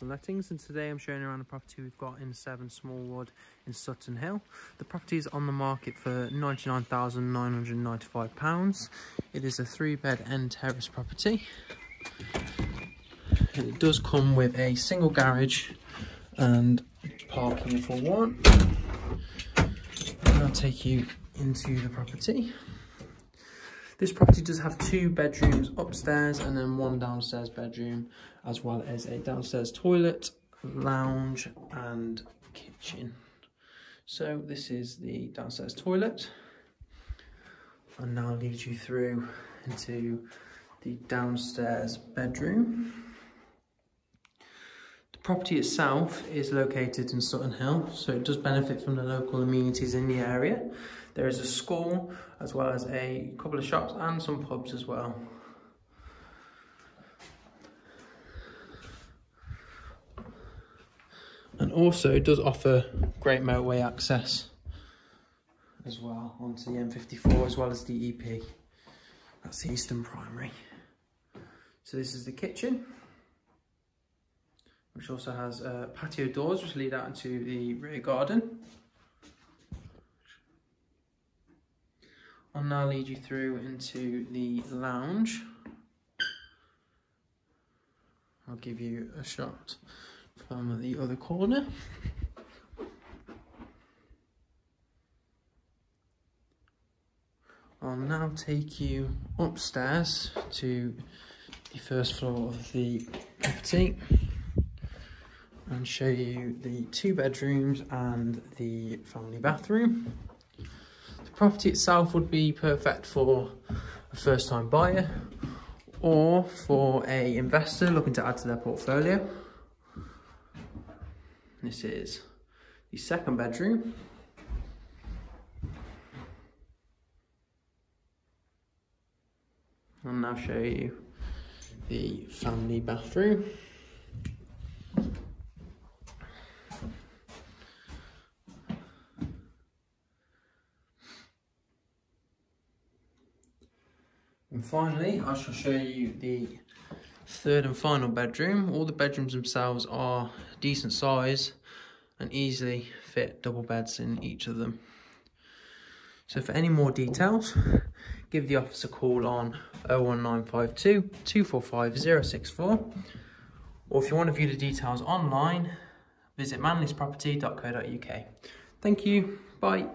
and lettings and today I'm showing around the property we've got in 7 Smallwood in Sutton Hill. The property is on the market for £99,995. It is a three bed end terrace property. And it does come with a single garage and parking for one. I'll take you into the property. This property does have two bedrooms upstairs and then one downstairs bedroom, as well as a downstairs toilet, lounge and kitchen. So this is the downstairs toilet. And now lead you through into the downstairs bedroom. Property itself is located in Sutton Hill, so it does benefit from the local amenities in the area. There is a school, as well as a couple of shops and some pubs as well. And also it does offer great motorway access as well onto the M54 as well as the EP. That's the Eastern Primary. So this is the kitchen, which also has uh, patio doors which lead out into the rear garden. I'll now lead you through into the lounge. I'll give you a shot from the other corner. I'll now take you upstairs to the first floor of the property and show you the two bedrooms and the family bathroom. The property itself would be perfect for a first time buyer or for a investor looking to add to their portfolio. This is the second bedroom. I'll now show you the family bathroom. And finally, I shall show you the third and final bedroom. All the bedrooms themselves are decent size and easily fit double beds in each of them. So for any more details, give the office a call on 01952 245 064 or if you want to view the details online, visit manleysproperty.co.uk. Thank you, bye.